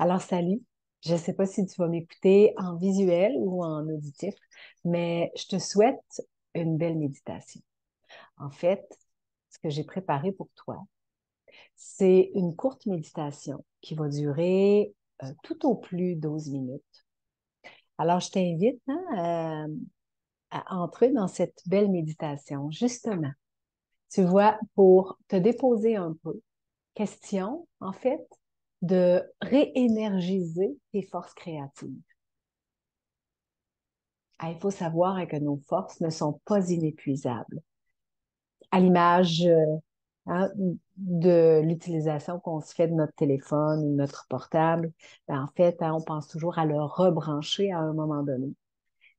Alors, salut. Je ne sais pas si tu vas m'écouter en visuel ou en auditif, mais je te souhaite une belle méditation. En fait, ce que j'ai préparé pour toi, c'est une courte méditation qui va durer euh, tout au plus 12 minutes. Alors, je t'invite hein, à entrer dans cette belle méditation, justement. Tu vois, pour te déposer un peu. Question, en fait, de réénergiser tes forces créatives. Il faut savoir que nos forces ne sont pas inépuisables. À l'image euh, hein, de l'utilisation qu'on se fait de notre téléphone ou notre portable, ben, en fait, hein, on pense toujours à le rebrancher à un moment donné.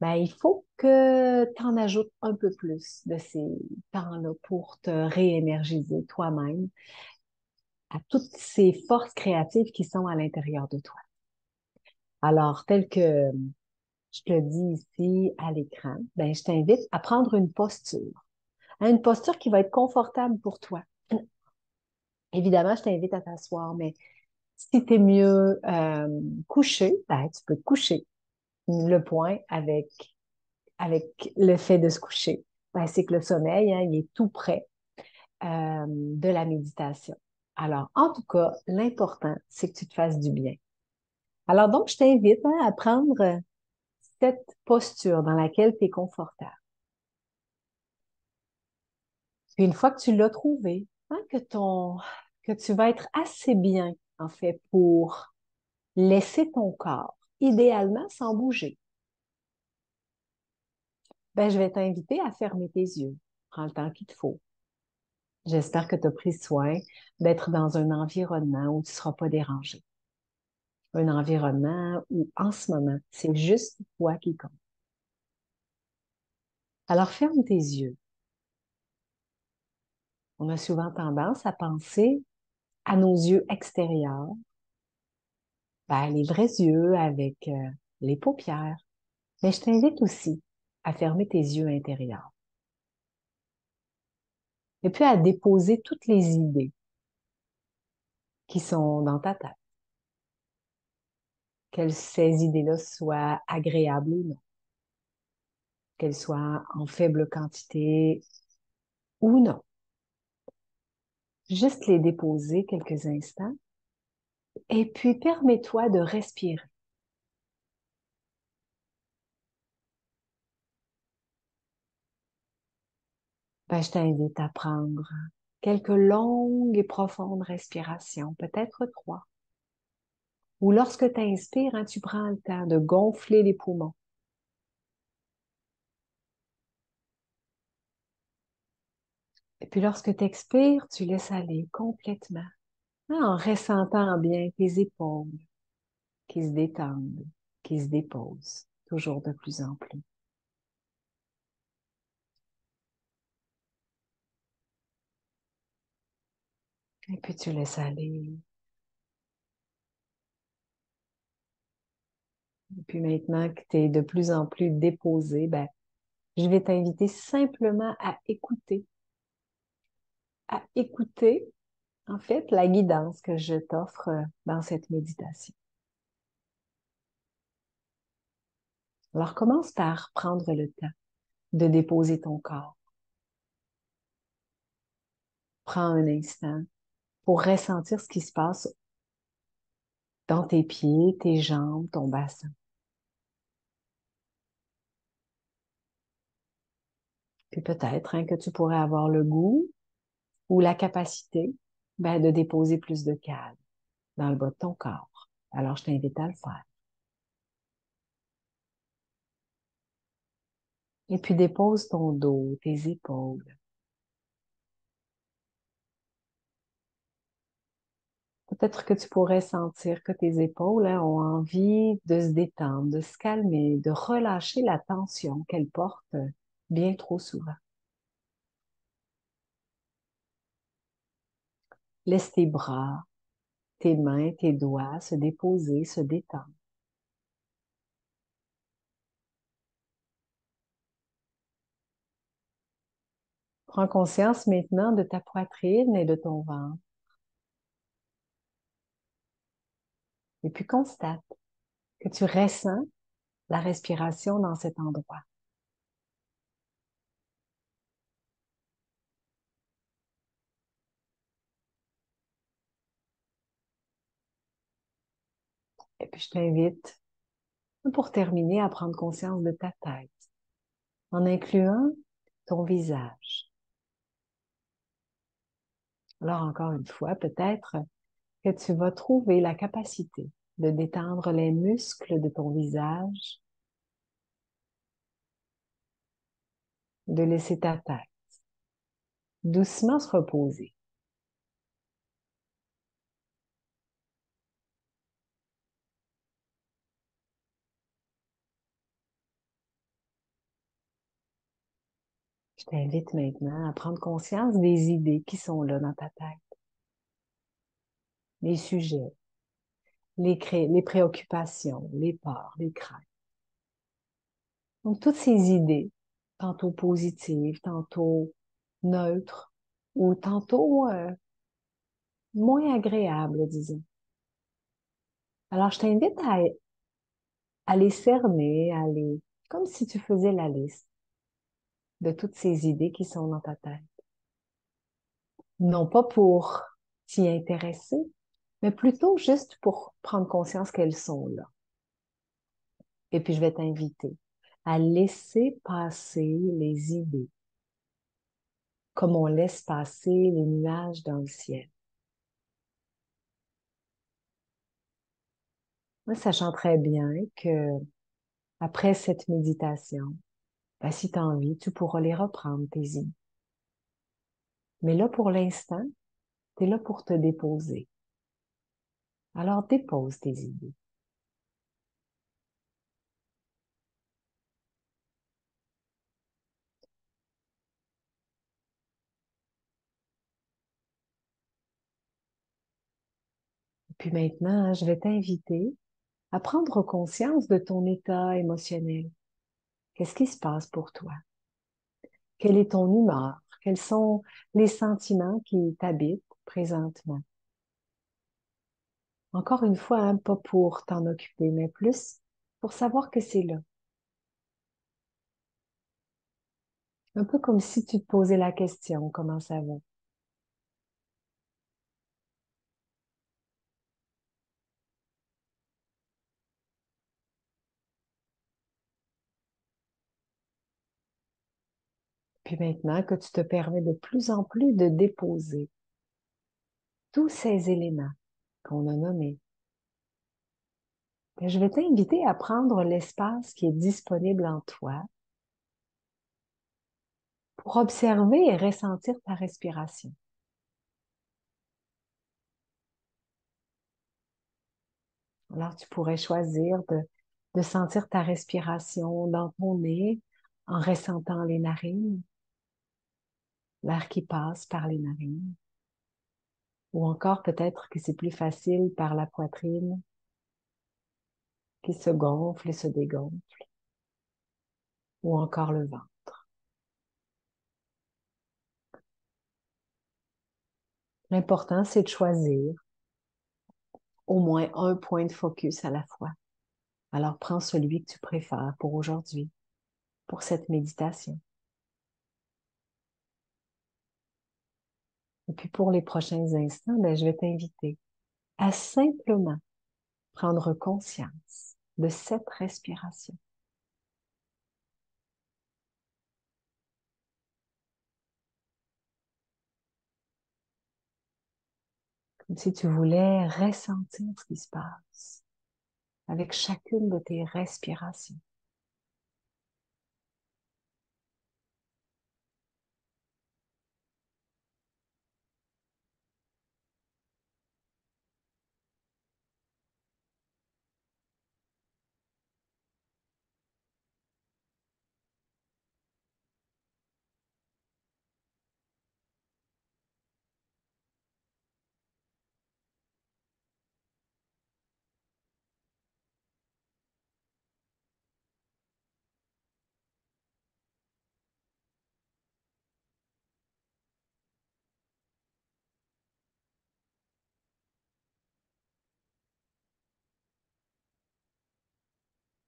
Ben, il faut que tu en ajoutes un peu plus de ces temps-là pour te réénergiser toi-même à toutes ces forces créatives qui sont à l'intérieur de toi. Alors, tel que je te dis ici à l'écran, ben, je t'invite à prendre une posture. Hein, une posture qui va être confortable pour toi. Évidemment, je t'invite à t'asseoir, mais si tu es mieux euh, couché, ben, tu peux te coucher. Le point avec, avec le fait de se coucher, ben, c'est que le sommeil, hein, il est tout près euh, de la méditation. Alors, en tout cas, l'important, c'est que tu te fasses du bien. Alors, donc, je t'invite hein, à prendre cette posture dans laquelle tu es confortable. Puis, une fois que tu l'as trouvé, hein, que, ton, que tu vas être assez bien, en fait, pour laisser ton corps, idéalement sans bouger, ben, je vais t'inviter à fermer tes yeux. Prends le temps qu'il te faut. J'espère que tu as pris soin d'être dans un environnement où tu ne seras pas dérangé. Un environnement où, en ce moment, c'est juste toi qui compte. Alors, ferme tes yeux. On a souvent tendance à penser à nos yeux extérieurs, ben, les vrais yeux avec euh, les paupières. Mais je t'invite aussi à fermer tes yeux intérieurs et puis à déposer toutes les idées qui sont dans ta tête. Que ces idées-là soient agréables ou non. Qu'elles soient en faible quantité ou non. Juste les déposer quelques instants et puis permets-toi de respirer. Ben, je t'invite à prendre quelques longues et profondes respirations, peut-être trois. Ou lorsque tu inspires, hein, tu prends le temps de gonfler les poumons. Et puis lorsque tu expires, tu laisses aller complètement, hein, en ressentant bien tes épaules qui se détendent, qui se déposent, toujours de plus en plus. Et puis tu laisses aller. Et puis maintenant que tu es de plus en plus déposé, ben, je vais t'inviter simplement à écouter. À écouter, en fait, la guidance que je t'offre dans cette méditation. Alors commence par prendre le temps de déposer ton corps. Prends un instant pour ressentir ce qui se passe dans tes pieds, tes jambes, ton bassin. Puis peut-être hein, que tu pourrais avoir le goût ou la capacité ben, de déposer plus de calme dans le bas de ton corps. Alors, je t'invite à le faire. Et puis dépose ton dos, tes épaules. Peut-être que tu pourrais sentir que tes épaules hein, ont envie de se détendre, de se calmer, de relâcher la tension qu'elles portent bien trop souvent. Laisse tes bras, tes mains, tes doigts se déposer, se détendre. Prends conscience maintenant de ta poitrine et de ton ventre. Et puis constate que tu ressens la respiration dans cet endroit. Et puis je t'invite, pour terminer, à prendre conscience de ta tête, en incluant ton visage. Alors encore une fois, peut-être que tu vas trouver la capacité de détendre les muscles de ton visage, de laisser ta tête doucement se reposer. Je t'invite maintenant à prendre conscience des idées qui sont là dans ta tête, les sujets, les, préoccupations, les peurs, les craintes. Donc, toutes ces idées, tantôt positives, tantôt neutres, ou tantôt euh, moins agréables, disons. Alors, je t'invite à, à les cerner, à les, comme si tu faisais la liste de toutes ces idées qui sont dans ta tête. Non pas pour t'y intéresser, mais plutôt juste pour prendre conscience qu'elles sont là. Et puis je vais t'inviter à laisser passer les idées, comme on laisse passer les nuages dans le ciel. Moi, sachant très bien que après cette méditation, ben, si tu as envie, tu pourras les reprendre, tes idées. Mais là, pour l'instant, tu es là pour te déposer. Alors dépose tes idées. Puis maintenant, je vais t'inviter à prendre conscience de ton état émotionnel. Qu'est-ce qui se passe pour toi? Quelle est ton humeur? Quels sont les sentiments qui t'habitent présentement? Encore une fois, pas pour t'en occuper, mais plus pour savoir que c'est là. Un peu comme si tu te posais la question, comment ça va? Puis maintenant que tu te permets de plus en plus de déposer tous ces éléments qu'on a nommés, ben, je vais t'inviter à prendre l'espace qui est disponible en toi pour observer et ressentir ta respiration. Alors, tu pourrais choisir de sentir ta respiration dans ton nez en ressentant les narines, l'air qui passe par les narines. Ou encore peut-être que c'est plus facile par la poitrine qui se gonfle et se dégonfle. Ou encore le ventre. L'important, c'est de choisir au moins un point de focus à la fois. Alors prends celui que tu préfères pour aujourd'hui, pour cette méditation. Et puis pour les prochains instants, ben, je vais t'inviter à simplement prendre conscience de cette respiration. Comme si tu voulais ressentir ce qui se passe avec chacune de tes respirations.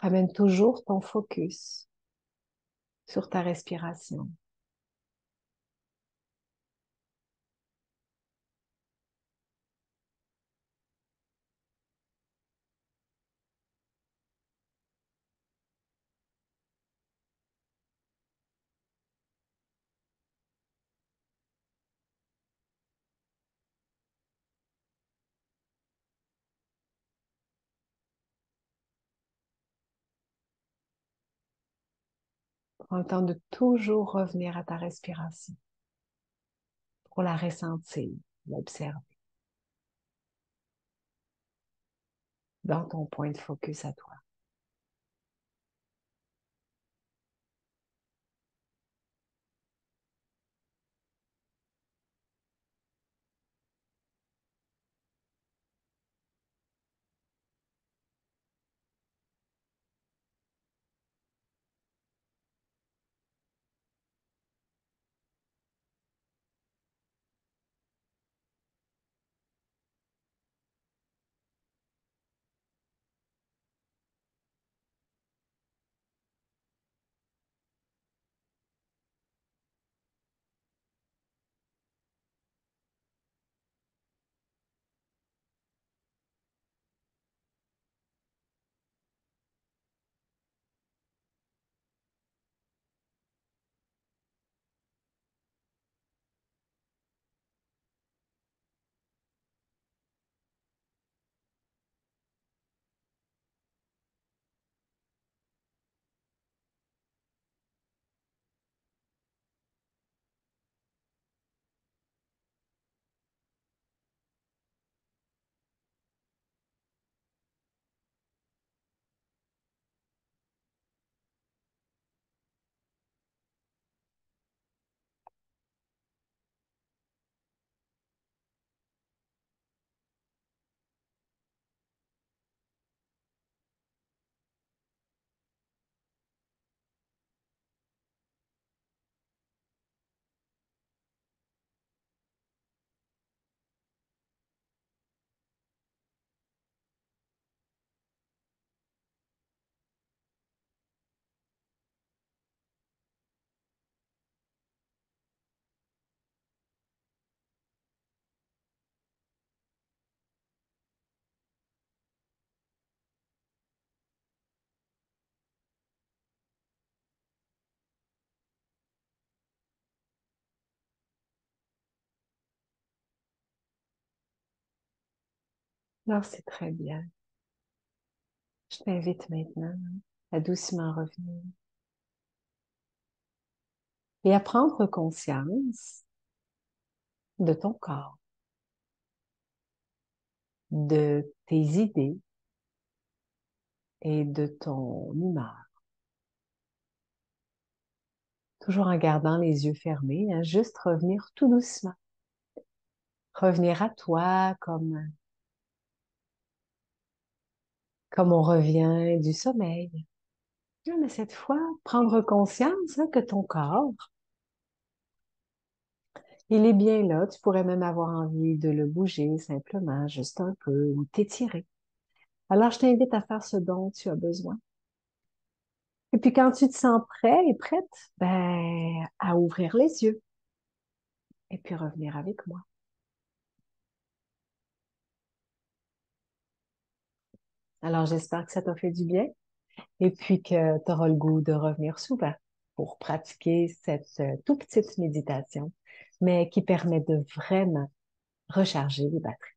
Ramène toujours ton focus sur ta respiration. Prends le temps de toujours revenir à ta respiration pour la ressentir, l'observer. Dans ton point de focus à toi. Alors, c'est très bien. Je t'invite maintenant à doucement revenir et à prendre conscience de ton corps, de tes idées et de ton humeur. Toujours en gardant les yeux fermés, hein, juste revenir tout doucement. Revenir à toi comme comme on revient du sommeil. Mais cette fois, prendre conscience hein, que ton corps, il est bien là. Tu pourrais même avoir envie de le bouger simplement, juste un peu, ou t'étirer. Alors, je t'invite à faire ce dont tu as besoin. Et puis, quand tu te sens prêt et prête, ben, à ouvrir les yeux. Et puis revenir avec moi. Alors, j'espère que ça t'a fait du bien et puis que tu auras le goût de revenir souvent pour pratiquer cette euh, toute petite méditation, mais qui permet de vraiment recharger les batteries.